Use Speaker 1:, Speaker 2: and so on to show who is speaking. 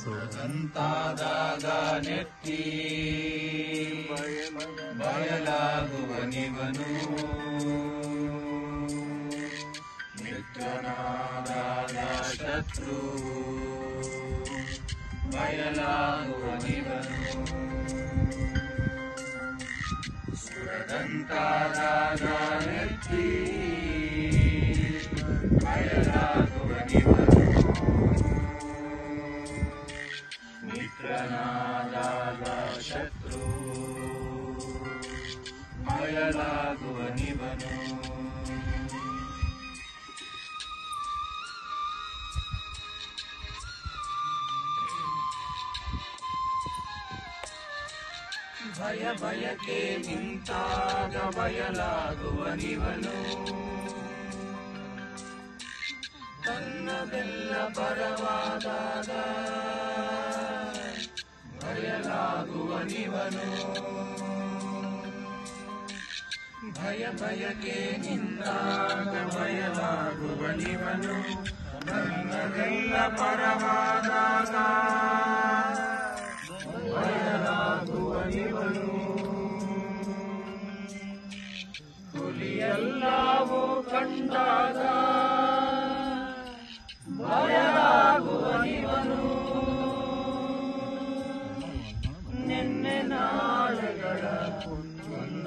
Speaker 1: สุขันตาดากาเนตีบายลากุวนิวนู मित्रनादाय शत्रु भयलाघुनिवनु सुरदन्तादागायत्री भयलाघुनिवनु ಭಯ ಭಯಕ್ಕೆ ನಿಂತಾಗ ಬಯಲಾಗುವ ನಿವನು ತನ್ನದೆಲ್ಲ ಪರವಾದಾಗ ಬಯಲಾಗುವ ನಿವನು ಭಯ ಭಯಕ್ಕೆ ನಿಂತಾಗ ಬಯಲಾಗುವ ನಿವನು. ನನ್ನದೆಲ್ಲ ಪರವಾದಾಗ ಬಯಲಾಗುವ ನಿವನು. ಹುಲಿಯೆಲ್ಲವೂ ಕಂಡಾಗ ಬಯಲಾಗುವ ನಿವನು. ನಿನ್ನೆ ನಾಳೆಗಳ ಕೊಂದ